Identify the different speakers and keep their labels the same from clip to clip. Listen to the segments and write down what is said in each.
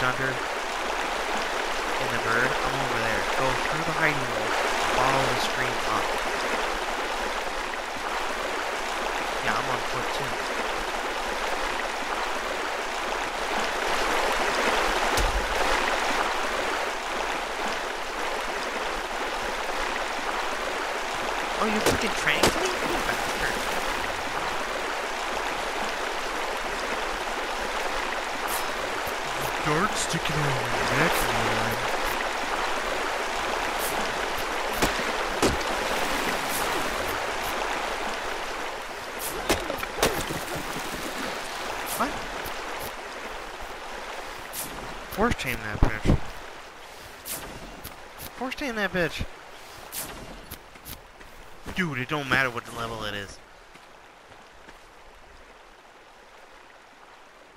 Speaker 1: ducked under in the bird, I'm over there. Go through the hiding hole, follow the stream up. Yeah, I'm on foot too. Oh, you freaking tranked me? You bastard. Dart sticking out of your neck, man. What? Force tame that bitch. Force tame that bitch. Dude, it don't matter what the level it is.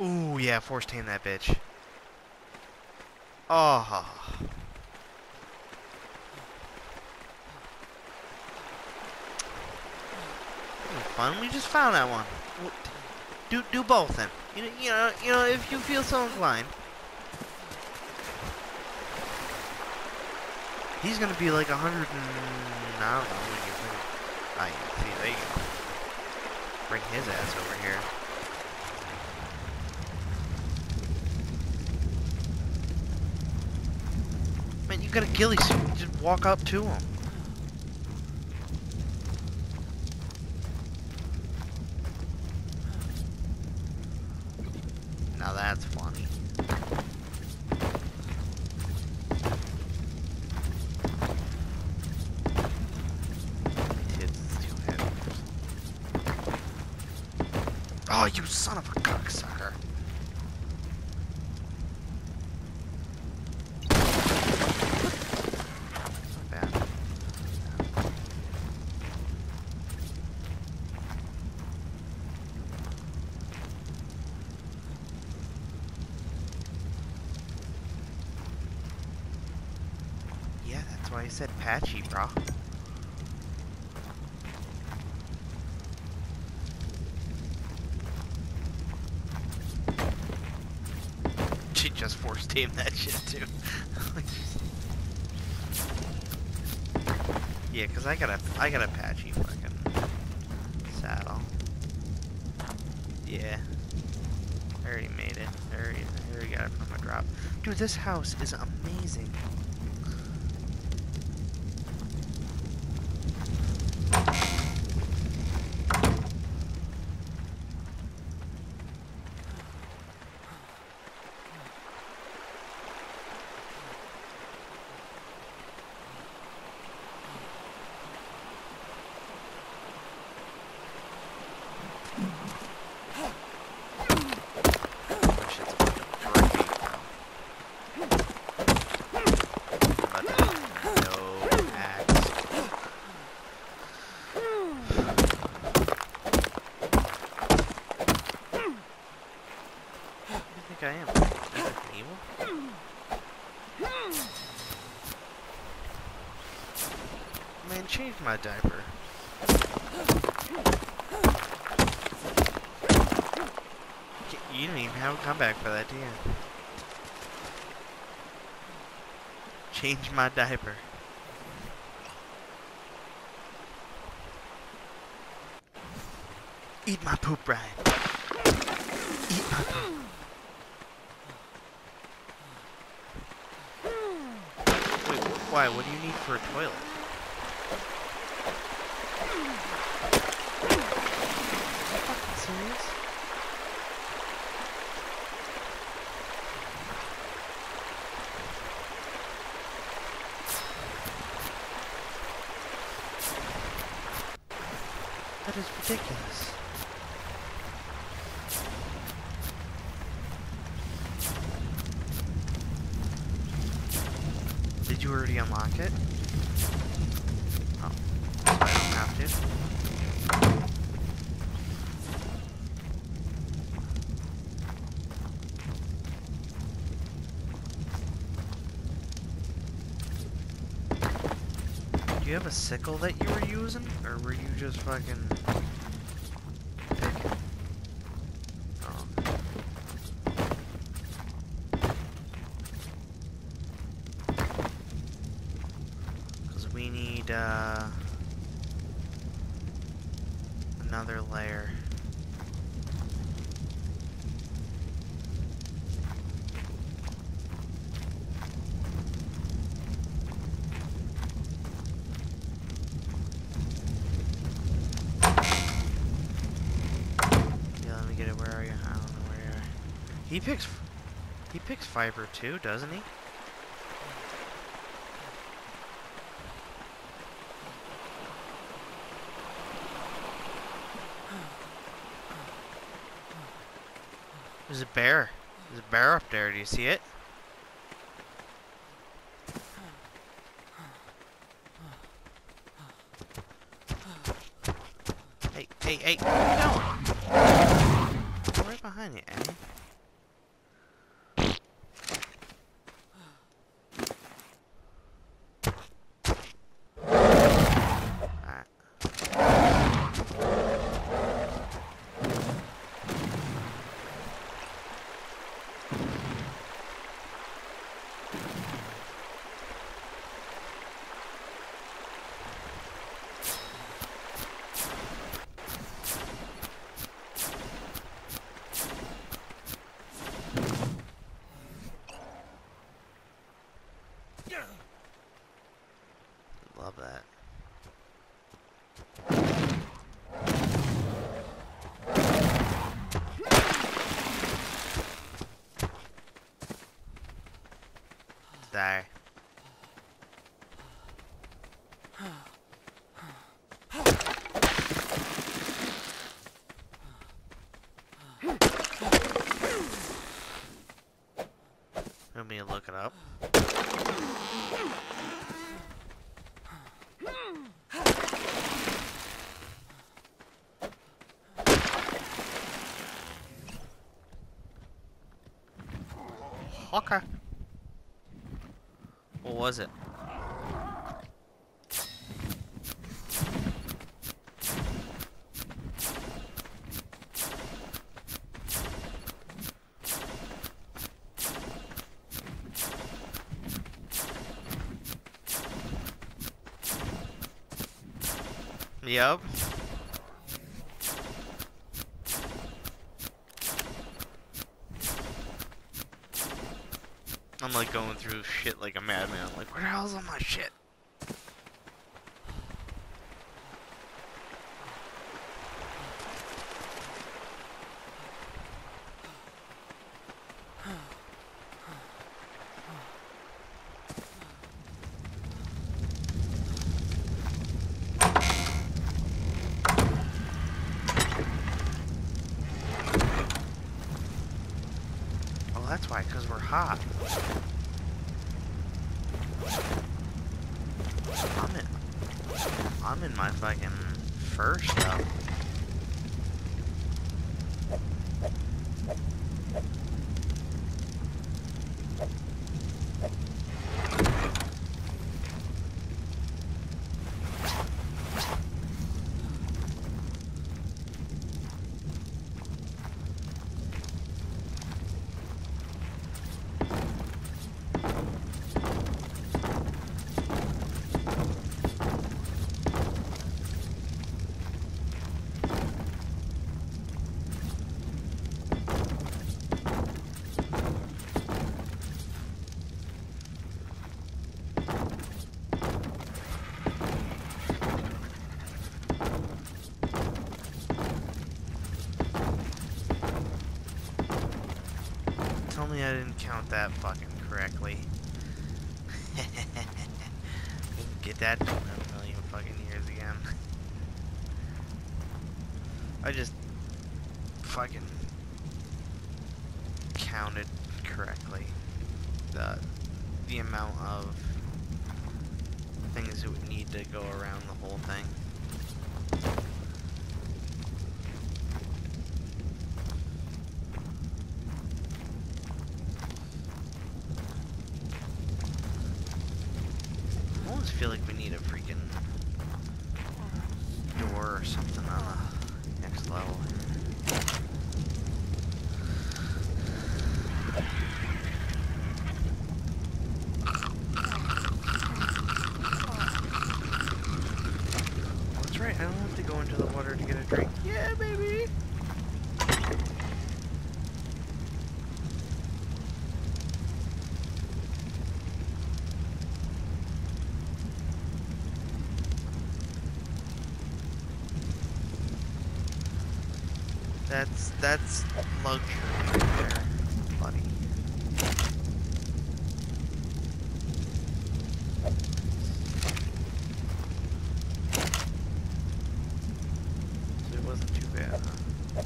Speaker 1: Ooh, yeah, force tame that bitch. Ah. Oh. Fun. We just found that one. Do do both then. You know, you know, you know, if you feel so inclined. He's gonna be like a hundred and I don't know when you put it. Ah, yeah, see. Bring his ass over here. Man, you got a ghillie suit. Just walk up to him. Now that's funny. Oh, you son of a cocksucker. Yeah, that's why I said Pachy, bro. She just forced team that shit too. yeah, cause I got a I got a Pachy fucking saddle. Yeah. I already made it. I already, I already got it from a drop. Dude, this house is amazing. That shit's fucking great, bro. I'm about to no axe. Who do you think I am? Resident Evil? Change my diaper. You didn't even have a comeback for that, do you? Change my diaper. Eat my poop, Brian. Eat my poop. Wait, why? What do you need for a toilet? Are you fucking serious? That is ridiculous. Did you already unlock it? Oh. I don't have to? Do you have a sickle that you were using? Or were you just fucking picking? Oh. need uh, another layer. Yeah, let me get it. Where are you? I don't know where you are. He picks, he picks fiber too, doesn't he? There's a bear. There's a bear up there. Do you see it? Hey, hey, hey, where are you going? Right behind you, Annie. Alright. Love that. Die. Want me to look it up? Okay. What was it? Yep. Like going through shit like a madman. Like, where the hell's all my shit? That's why, because we're hot. I'm in. I'm in my fucking fur stuff. Tell I didn't count that fucking correctly. Get that done in a million fucking years again. I just fucking counted correctly the the amount of things that would need to go around the whole thing. I almost feel like we need a freaking door or something on the next level. That's luxury there, buddy. So it wasn't too bad, huh?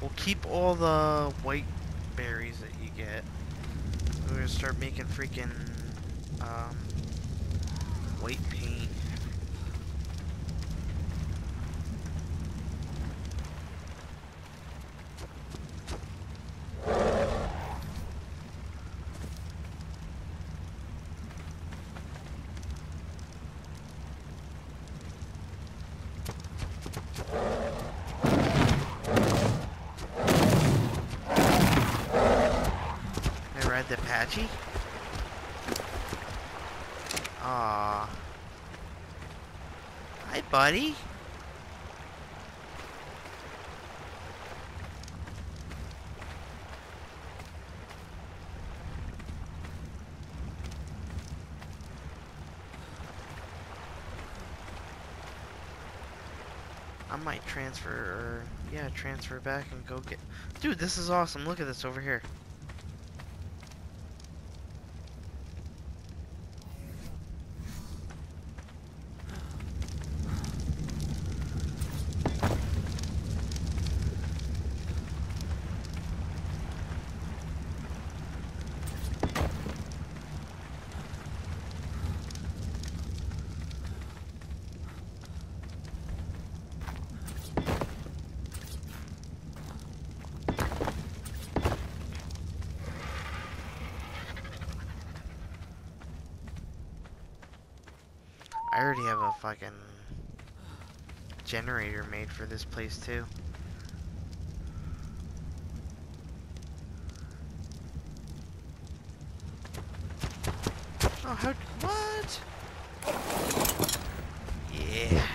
Speaker 1: We'll keep all the white berries that you get. We're gonna start making freaking um, white buddy. I might transfer, or, yeah, transfer back and go get... Dude, this is awesome. Look at this over here. I already have a fucking generator made for this place too. Oh, how? What? Yeah.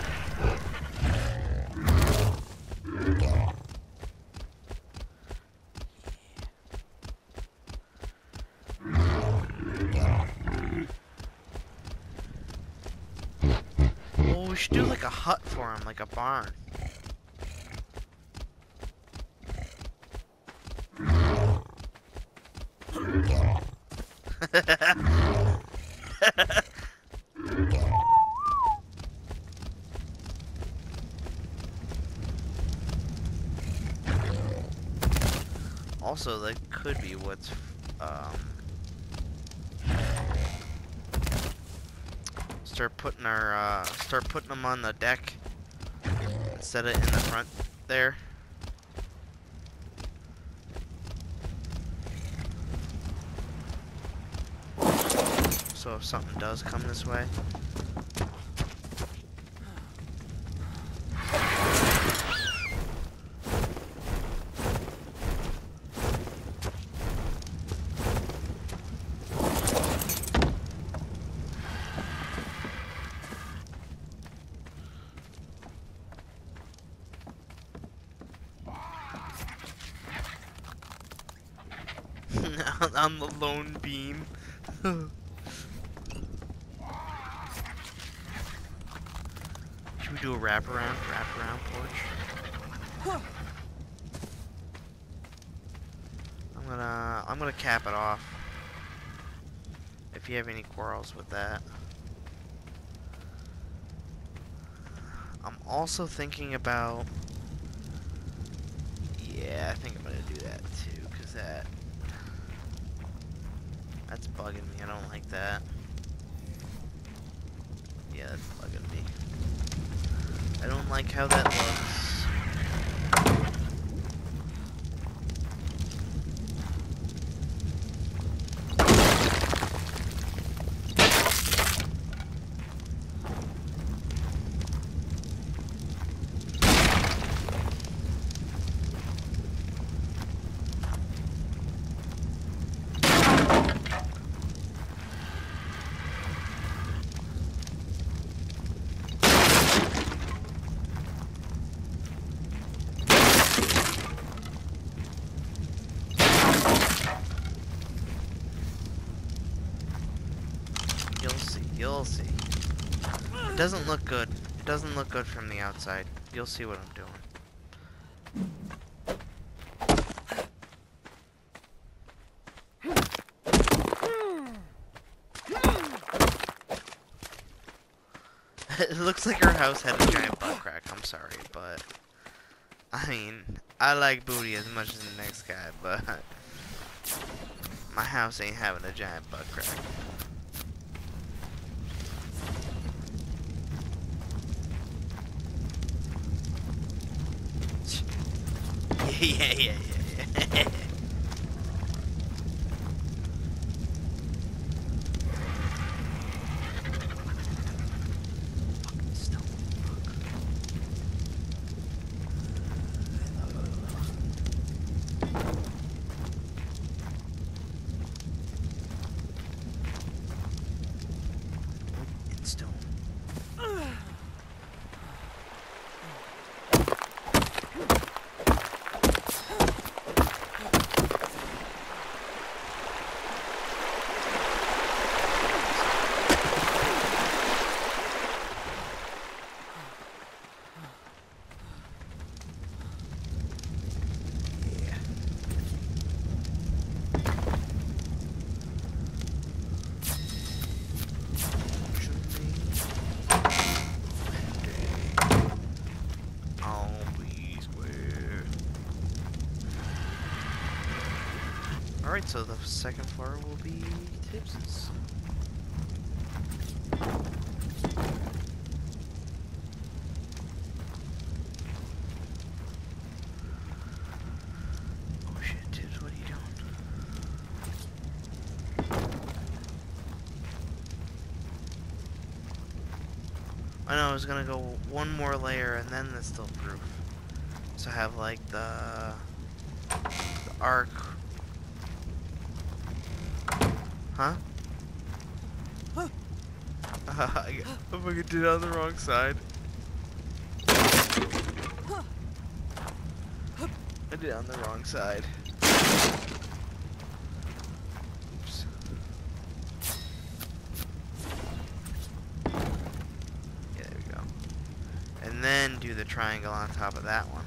Speaker 1: Well, we should do like a hut for him, like a barn. also, that could be what's um, putting our uh, start putting them on the deck instead of in the front there. So if something does come this way. On the lone beam. Should we do a wraparound, wraparound porch? I'm gonna, I'm gonna cap it off. If you have any quarrels with that. I'm also thinking about. Yeah, I think I'm gonna do that too, cause that that's bugging me. I don't like that. Yeah, that's bugging me. I don't like how that looks. Doesn't look good. It doesn't look good from the outside. You'll see what I'm doing. it looks like her house had a giant butt crack. I'm sorry, but I mean, I like booty as much as the next guy, but my house ain't having a giant butt crack. yeah, yeah, yeah, yeah. Fucking stone, fuck. In stone. Yeah. Alright, so the second floor will be Tibbs's. Oh? I know I was gonna go one more layer and then the still proof. So I have like the, the arc. Huh?
Speaker 2: Huh.
Speaker 1: I fucking did it on the wrong side. I did it on the wrong side. Oops. Yeah, there we go. And then do the triangle on top of that one.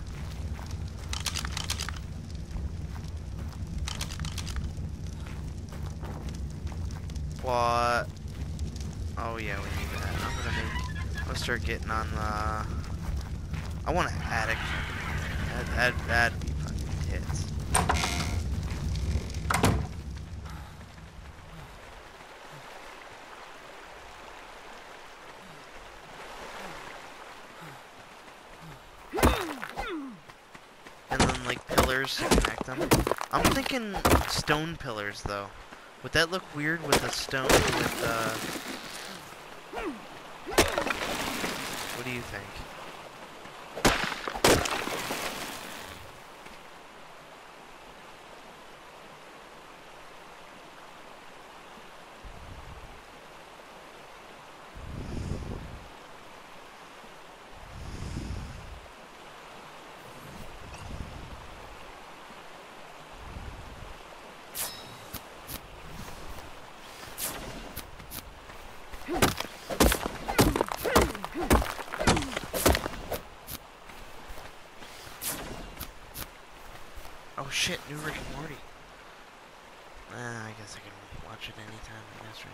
Speaker 1: What? Oh yeah, we need that. I'm gonna make. I'm gonna start getting on the. I want an attic. That that that'd be fucking tits. And then like pillars to connect them. I'm thinking stone pillars though. Would that look weird with a stone with uh What do you think? Oh shit, new Rick and Morty. I guess I can watch it anytime, I guess, right?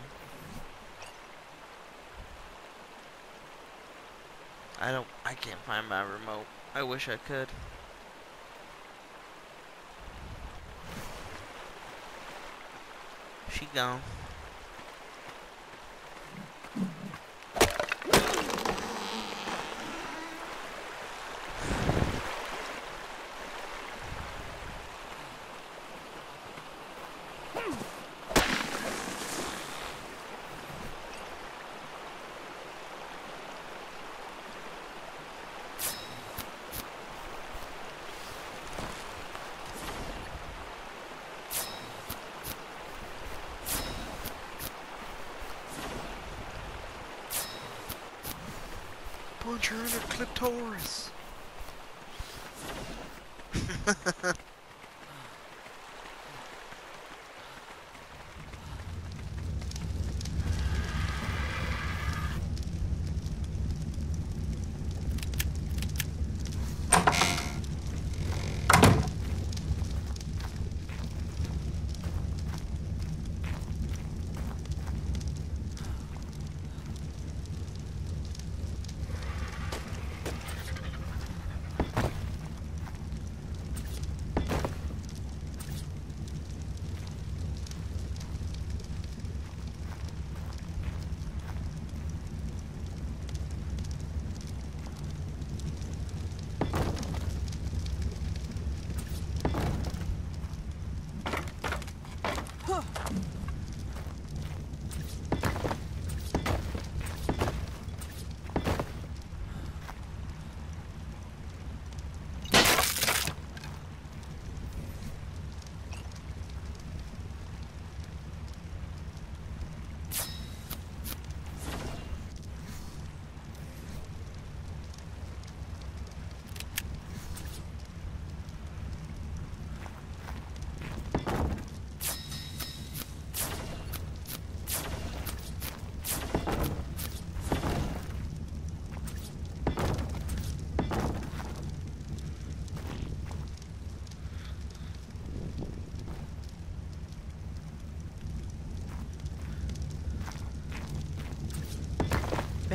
Speaker 1: I don't, I can't find my remote. I wish I could. She gone. Her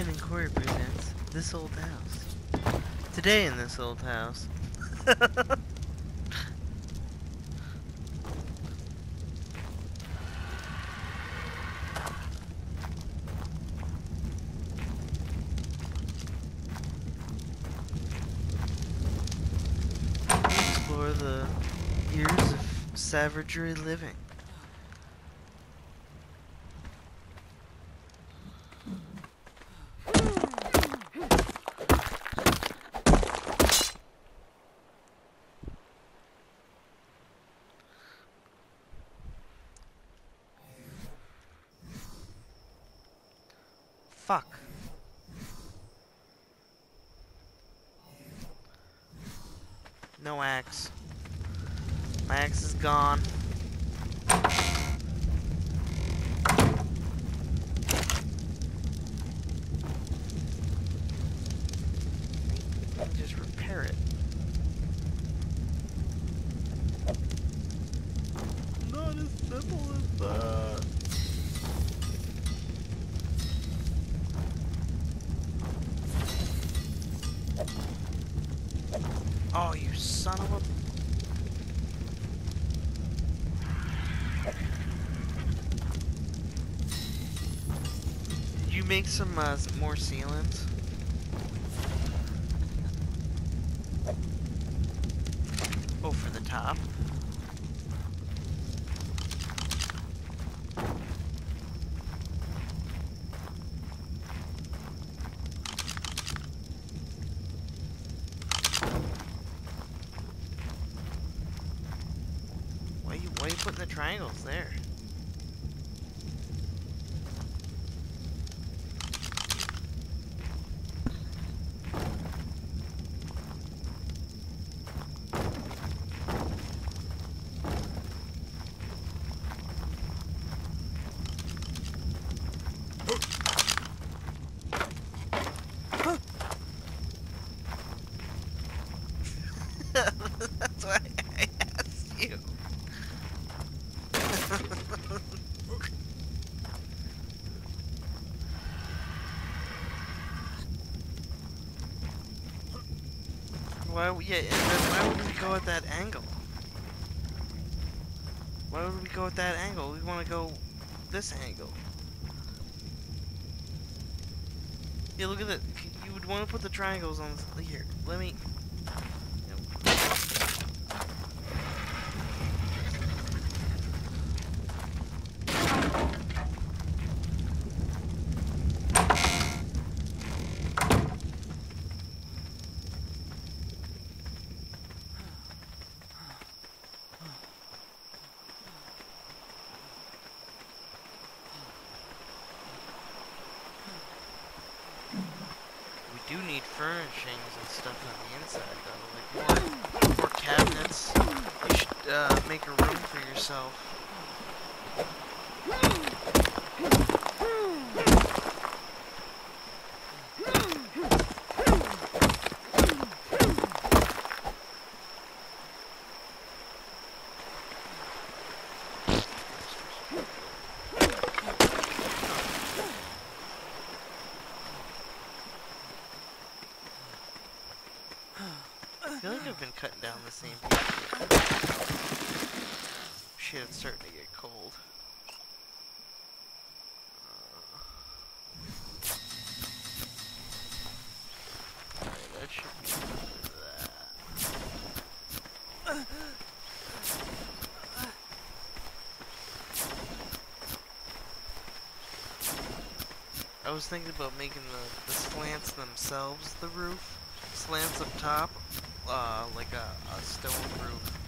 Speaker 1: in her clitoris. Corey presents This Old House. Today in this old house. Explore the years of savagery living. Fuck. No axe. My axe is gone. I can just repair it. Not as simple as that. Oh, you son of a... You make some uh, more sealants? Oh, for the top? Why you why you putting the triangles there? That's why I asked you. Yeah, then why would we go at that angle? Why would we go at that angle? We want to go this angle. Yeah, look at that. You would want to put the triangles on here. Let me. We do need furnishings and stuff on the inside, though. Like more, more cabinets. You should uh, make a room for yourself. I feel like I've been cutting down the same piece. Shit, it's starting to get cold. Uh, alright, that should be that. I was thinking about making the, the slants themselves the roof. Slants up top, uh, like a, a stone roof.